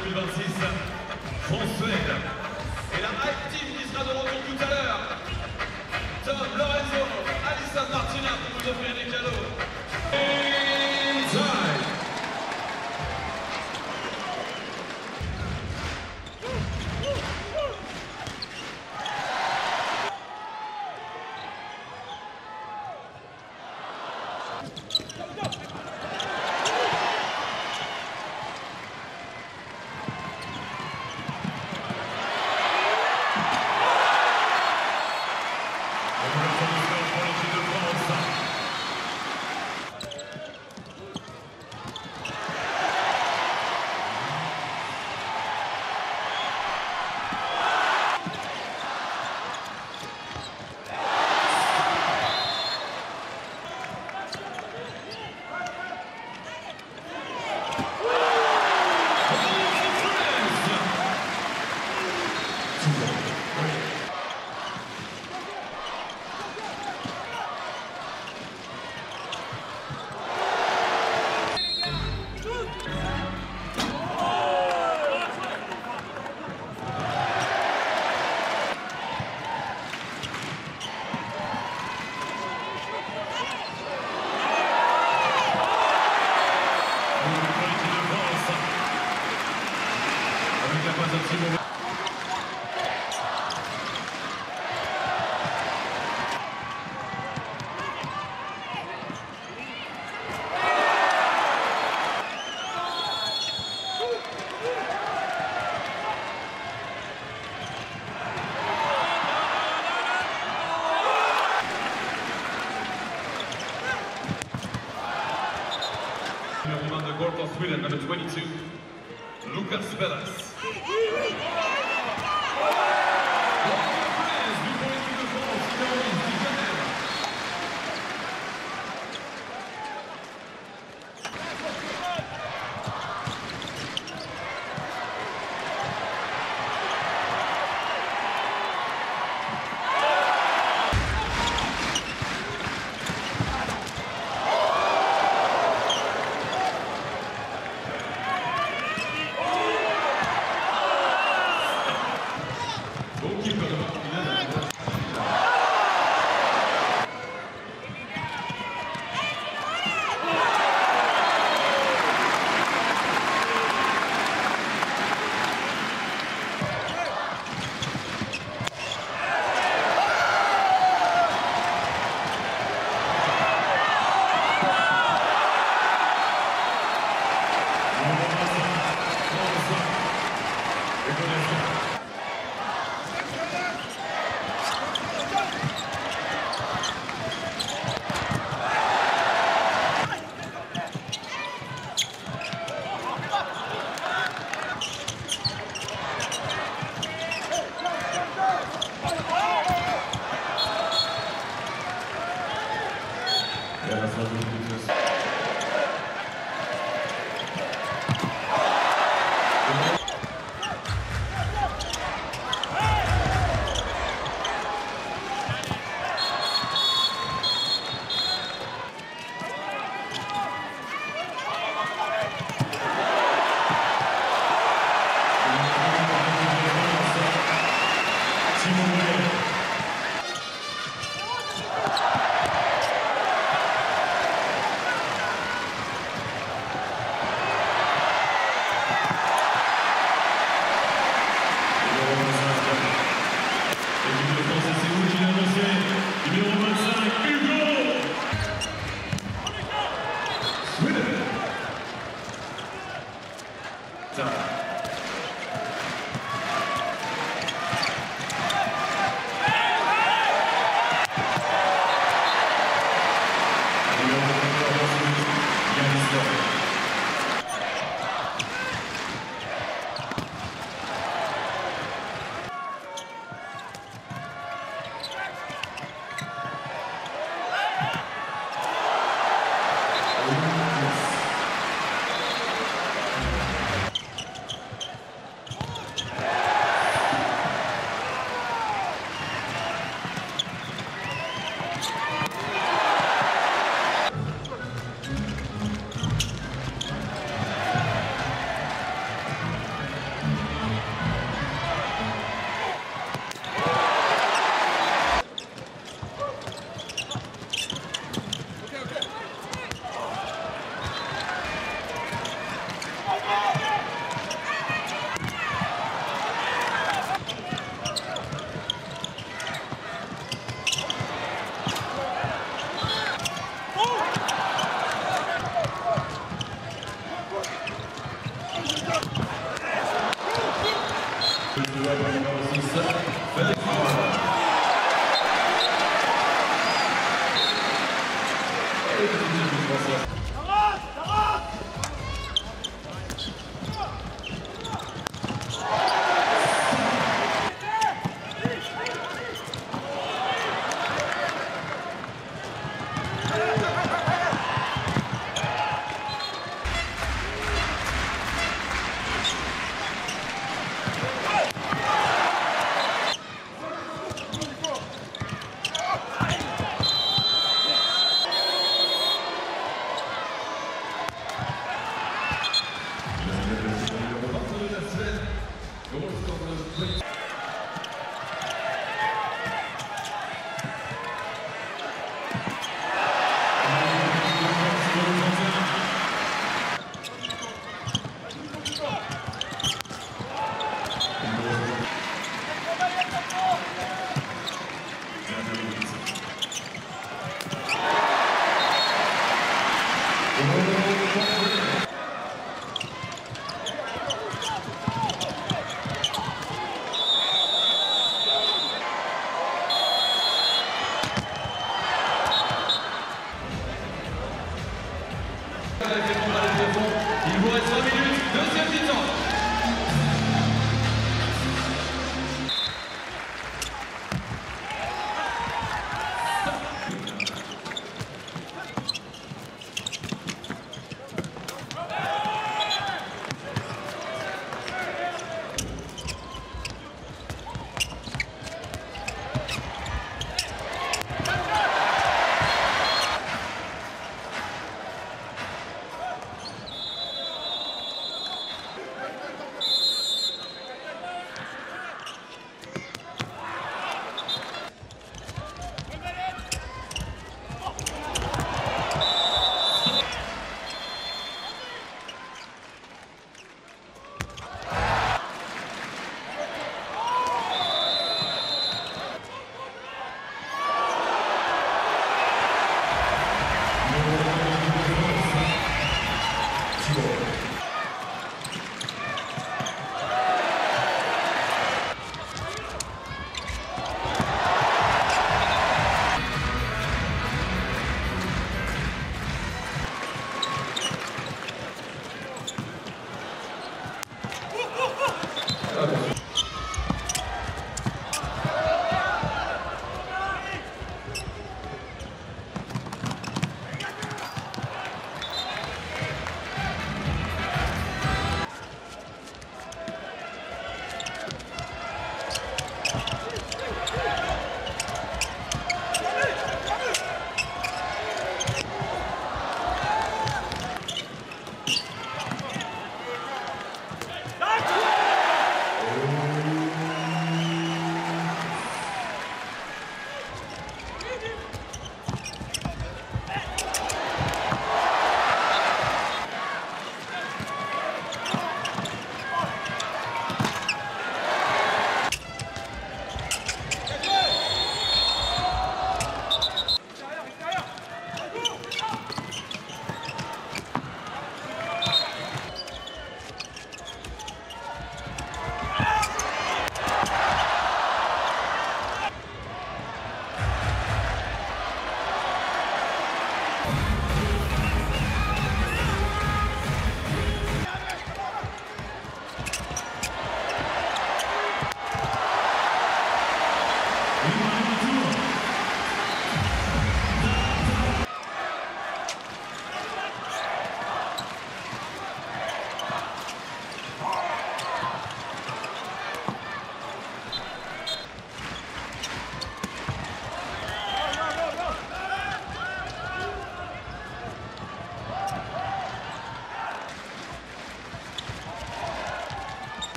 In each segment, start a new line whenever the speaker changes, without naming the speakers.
2026, Sweden, number 22, Lucas Velas. Time.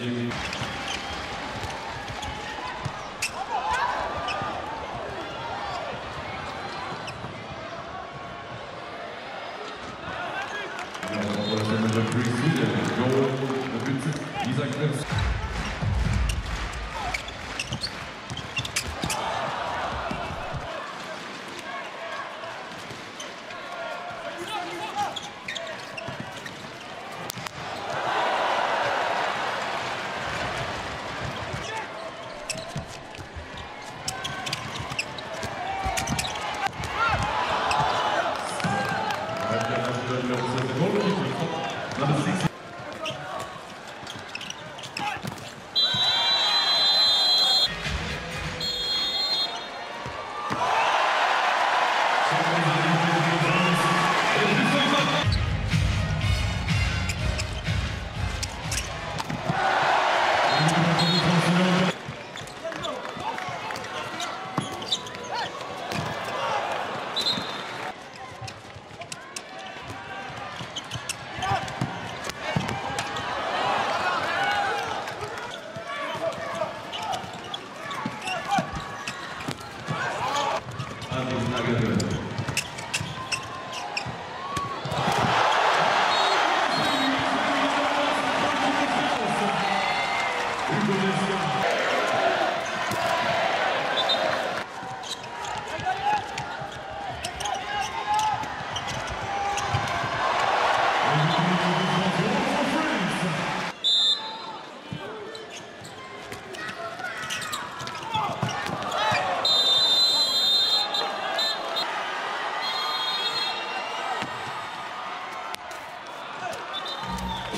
Jimmy.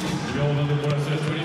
Numéro 22 pour